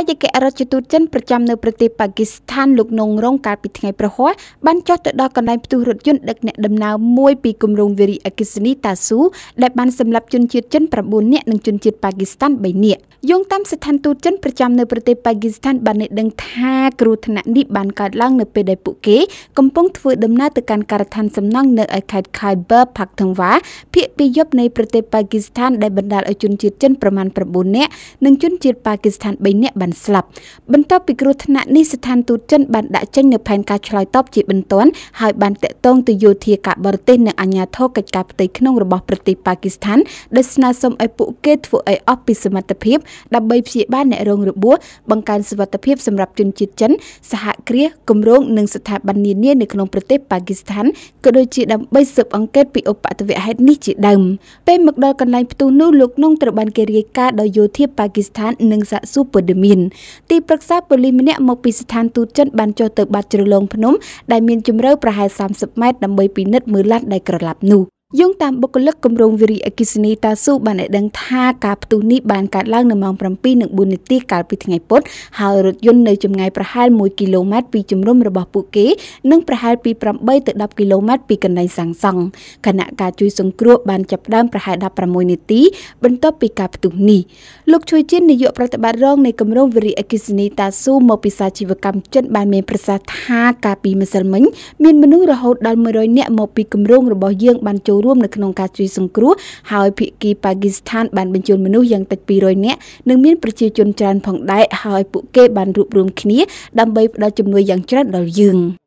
ឯកអគ្គរដ្ឋទូតចិនប្រចាំនៅប្រទេសប៉ាគីស្ថានលោកនងរងកាលពីថ្ងៃប្រហ័សបានចុះទៅដល់កន្លែងផ្ទុះរថយន្តដឹកអ្នកដំណើរមួយពីគម្រោងវារីអគ្គិសនីតាស៊ូដែលបានសម្លាប់ជនជាតិចិន9នាក់និងជនជាតិប៉ាគីស្ថាន3នាក់យោងតាមស្ថានទូតចិនប្រចាំនៅប្រទេសប៉ាគីស្ថានបានដឹងថាគ្រោះថ្នាក់នេះបានកើតឡើងនៅពេលដែលពួកគេកំពុងធ្វើដំណើរទៅកាន់ការដ្ឋានសំណង់នៅឯខេត្ត Khyber Pakhtunkhwa ភាគពីយប់នៃប្រទេសប៉ាគីស្ថានដែលបណ្ដាលឲ្យជនជាតិចិនប្រមាណ9នាក់និងជនជាតិប៉ាគីស្ថាន3នាក់បានស្លាប់បន្ទាប់ពីគ្រោះថ្នាក់នេះស្ថានទូតចិនបានដាក់ចេញនូវផែនការឆ្លើយតបជាបន្ទាន់ហើយបានតាក់ទងទៅយោធាការបរទេសនិងអាជ្ញាធរកិច្ចការផ្ទៃក្នុងរបស់ប្រទេសប៉ាគីស្ថានដែលស្នើសុំឲ្យពួកគេធ្វើឲ្យអស់ពីសមត្ថភាពដើម្បីព្យាបាលអ្នករងរបួសបង្កើនសុវត្ថិភាពសម្រាប់ជនជាតិចិនសហគ្រាសគម្រោងនិងស្ថាប័ននានានៅក្នុងប្រទេសប៉ាគីស្ថានក៏ដូចជាដើម្បីស៊ើបអង្កេតពីឧបទ្ទវហេតុនេះជាដើមពេលមកដល់កន្លែងផ្ទុះនោះលោកនងត្រូវបានគេរាយការណ៍ដោយយោធាប៉ាគីស្ថាននិងសាកសួរព័ត៌មានទីប្រឹក្សាប៉ូលីសម្នាក់មកពីស្ថានទូតចិនបានចុះទៅបាត់ជ្រលងភ្នំដែលមានជម្រៅប្រហែល30ម៉ែត្រដើម្បីពិនិត្យមើលឡានដែលក្រឡាប់នោះ យោងតាមបុគ្គលិកគម្រោងវិរិយអគិសនីតាស៊ូបានឲ្យដឹងថាការផ្ទុះនេះបានកើតឡើងនៅម៉ោង7:04នាទីកាលពីថ្ងៃពុធហើយរថយន្តនៅចម្ងាយប្រហែល1គីឡូម៉ែត្រពីជំរំរបស់ពួកគេនិងប្រហែលពី8ទៅ10គីឡូម៉ែត្រពីកន្លែងសាំងសង់ខណៈការជួយសង្គ្រោះបានចាប់ផ្ដើមប្រហែល16នាទីបន្ទាប់ពីការផ្ទុះនេះលោកជួយជិននាយកប្រតិបត្តិរងនៃគម្រោងវិរិយអគិសនីតាស៊ូមកពីសាជីវកម្មចិនបានមានប្រសាសន៍ថាកាលពីម្សិលមិញមានមនុស្សរហូតដល់100នាក់មកពីគម្រោងរបស់យើងបានចូលរួមនៅក្នុងការជួយសង្គ្រោះហើយភាគីប៉ាគីស្ថានបានបញ្ជូនមនុស្សយ៉ាងតិច200នាក់និងមានប្រជាជនច្រើនផងដែរហើយពួកគេបានរួបរวมគ្នាដើម្បីផ្ដល់ជំនួយយ៉ាងច្រើនដល់យើង។